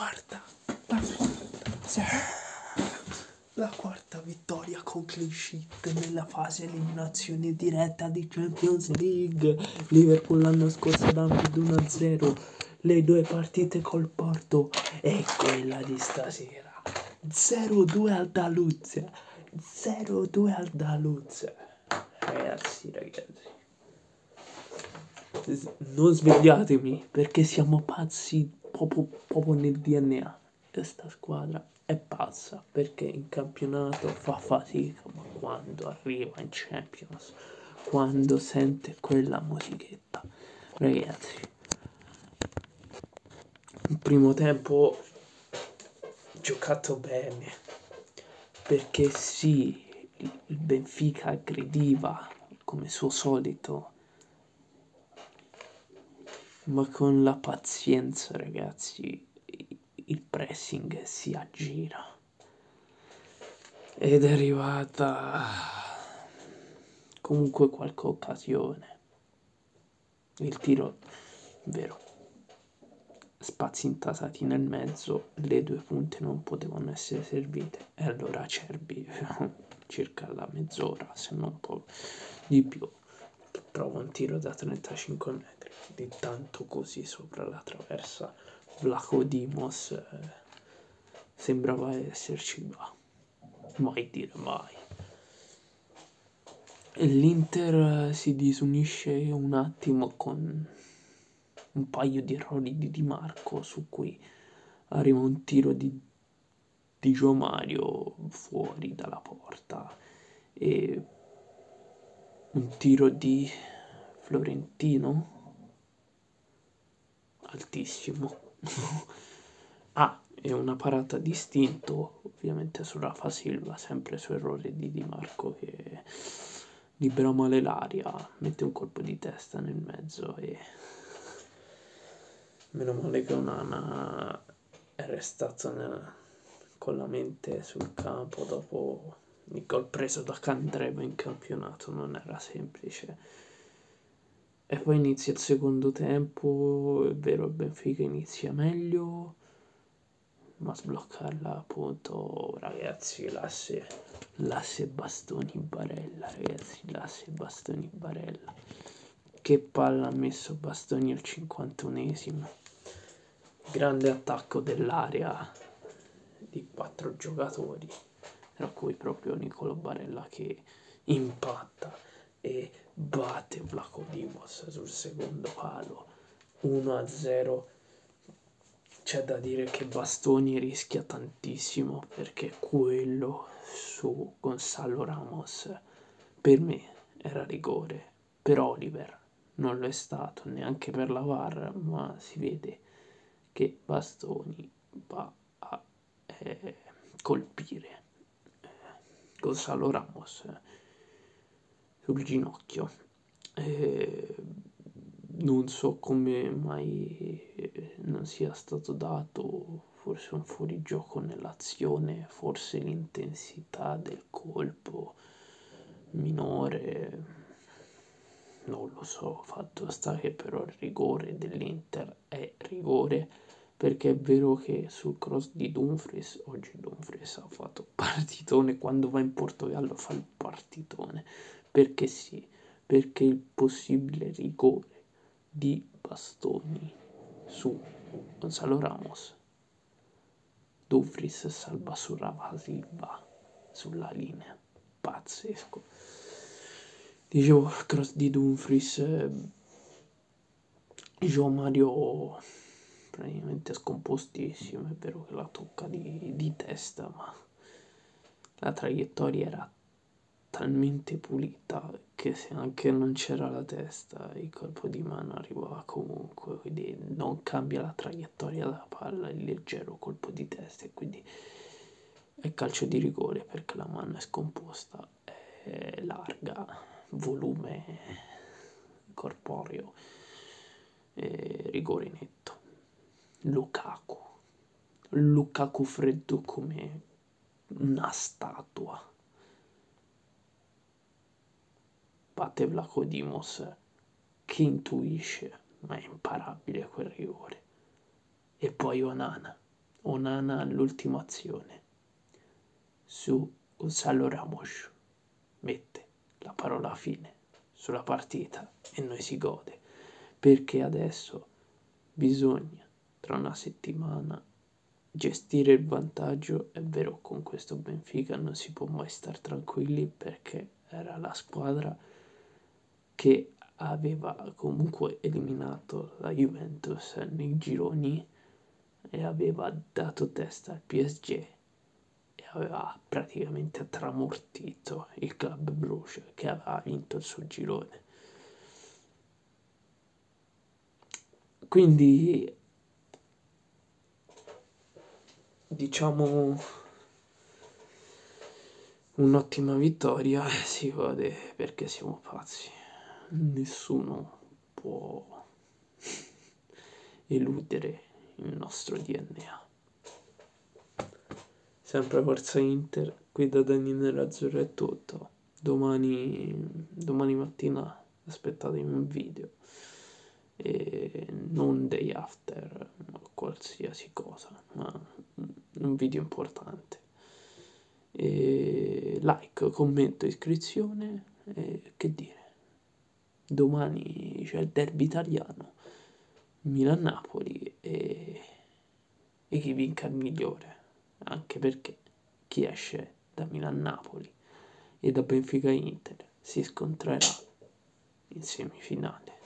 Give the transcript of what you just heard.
quarta, la quarta, sì. la quarta vittoria con clean sheet nella fase eliminazione diretta di Champions League. Liverpool l'anno scorso Anfield 1-0, le due partite col Porto e quella di stasera. 0-2 al Daluzia, 0-2 al Daluzia. Ragazzi, ragazzi non svegliatemi perché siamo pazzi proprio, proprio nel DNA. Questa squadra è pazza perché in campionato fa fatica, ma quando arriva in Champions, quando sente quella musichetta, ragazzi, il primo tempo giocato bene perché sì, il Benfica aggrediva come suo solito ma con la pazienza ragazzi il pressing si aggira. Ed è arrivata comunque qualche occasione. Il tiro vero spazi intasati nel mezzo le due punte non potevano essere servite. E allora Cerbi circa la mezz'ora se non un po' di più trova un tiro da 35 metri di tanto così sopra la traversa. Vlaco Dimos eh, sembrava esserci ma mai dire mai. l'Inter si disunisce un attimo con un paio di errori di Di Marco su cui arriva un tiro di, di Gio Mario fuori dalla porta. E un tiro di Florentino. Altissimo. Ah e una parata distinto ovviamente su Rafa Silva sempre su errore di Di Marco che libera male l'aria mette un colpo di testa nel mezzo e meno male che Onana è restato nel, con la mente sul campo dopo il gol preso da Candreva in campionato non era semplice. E poi inizia il secondo tempo, è vero Benfica inizia meglio, ma sbloccarla appunto, ragazzi, l'asse, l'asse bastoni barella, ragazzi, l'asse bastoni barella. Che palla ha messo Bastoni al 51esimo. Grande attacco dell'area di quattro giocatori tra cui proprio Nicolo Barella che impatta e batte Vlaco Dimos sul secondo palo. 1-0 c'è da dire che Bastoni rischia tantissimo perché quello su Gonzalo Ramos per me era rigore per Oliver non lo è stato neanche per la VAR ma si vede che Bastoni va a eh, colpire Gonzalo Ramos sul ginocchio. E non so come mai non sia stato dato forse un fuorigioco nell'azione, forse l'intensità del colpo minore, non lo so, fatto sta che però il rigore dell'Inter è rigore perché è vero che sul cross di Dumfries, oggi Dumfries ha fatto partitone, quando va in Portogallo fa il partitone, perché sì, perché il possibile rigore di Bastoni su Gonzalo Ramos, Dumfries salva su Ravasiva sulla linea, pazzesco. Dicevo, cross di Dumfries, eh, Gio Mario praticamente scompostissimo, è vero che la tocca di, di testa, ma la traiettoria era talmente pulita che se anche non c'era la testa il colpo di mano arrivava comunque, quindi non cambia la traiettoria della palla, il leggero colpo di testa e quindi è calcio di rigore perché la mano è scomposta, è larga, volume corporeo, rigore netto. Lukaku. Lukaku freddo come una statua. Batte Vlacodimos che intuisce, ma è imparabile quel rigore. E poi Onana, Onana all'ultima azione su Gonzalo Ramos mette la parola fine sulla partita e noi si gode perché adesso bisogna tra una settimana gestire il vantaggio è vero con questo Benfica non si può mai stare tranquilli perché era la squadra che aveva comunque eliminato la Juventus nei gironi e aveva dato testa al PSG e aveva praticamente tramortito il club Bruce che aveva vinto il suo girone. Quindi diciamo un'ottima vittoria si gode perché siamo pazzi nessuno può eludere il nostro DNA. Sempre Forza Inter, qui da Daniele Azzurro è tutto. Domani, domani mattina aspettatemi un video e non day after qualsiasi cosa, ma un video importante. E like, commento, iscrizione e che dire domani c'è il derby italiano, Milan-Napoli e, e chi vinca il migliore, anche perché chi esce da Milan-Napoli e da Benfica-Inter si scontrerà in semifinale.